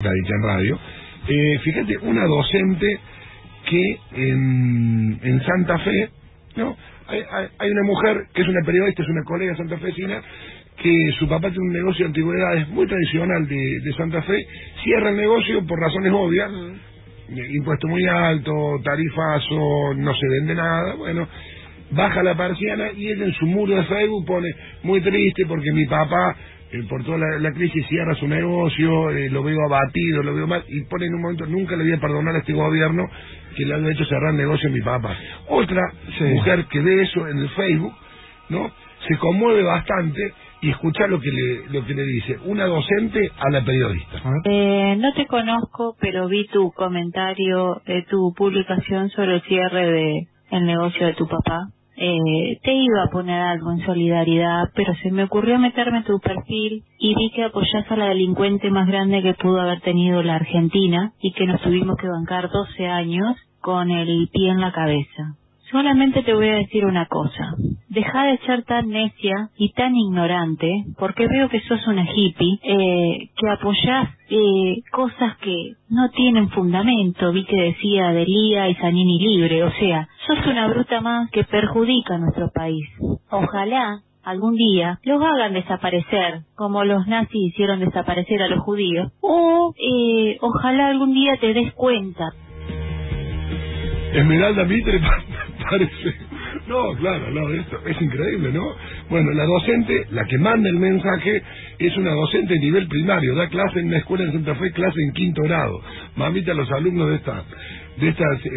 la dicha en radio. Eh, fíjate, una docente que en, en Santa Fe, ¿no? Hay, hay, hay, una mujer que es una periodista, es una colega santafesina, que su papá tiene un negocio de antigüedades muy tradicional de, de Santa Fe, cierra el negocio por razones obvias, mm. impuesto muy alto, tarifazo, no se vende nada, bueno, baja la persiana y él en su muro de Facebook pone muy triste porque mi papá eh, por toda la, la, crisis cierra su negocio, eh, lo veo abatido, lo veo mal, y pone en un momento, nunca le voy a perdonar a este gobierno que le haya hecho cerrar negocio a mi papá. Otra sí. mujer que ve eso en el Facebook, ¿no? Se conmueve bastante y escucha lo que le, lo que le dice una docente a la periodista. Eh, no te conozco, pero vi tu comentario, eh, tu publicación sobre el cierre de el negocio de tu papá eh, te iba a poner algo en solidaridad, pero se me ocurrió meterme tu perfil y vi que apoyás a la delincuente más grande que pudo haber tenido la Argentina y que nos tuvimos que bancar 12 años con el pie en la cabeza. Solamente te voy a decir una cosa. Deja de ser tan necia y tan ignorante, porque veo que sos una hippie, eh, que apoyás eh, cosas que no tienen fundamento. Vi que decía de Lía y Zanini libre. O sea, sos una bruta más que perjudica a nuestro país. Ojalá algún día los hagan desaparecer, como los nazis hicieron desaparecer a los judíos. O eh, ojalá algún día te des cuenta. Esmeralda Mitre parece. No, claro, no, esto es increíble, ¿no? Bueno, la docente, la que manda el mensaje, es una docente de nivel primario, da clase en una escuela en Santa Fe, clase en quinto grado. Mamita, los alumnos de esta, de estas. Eh,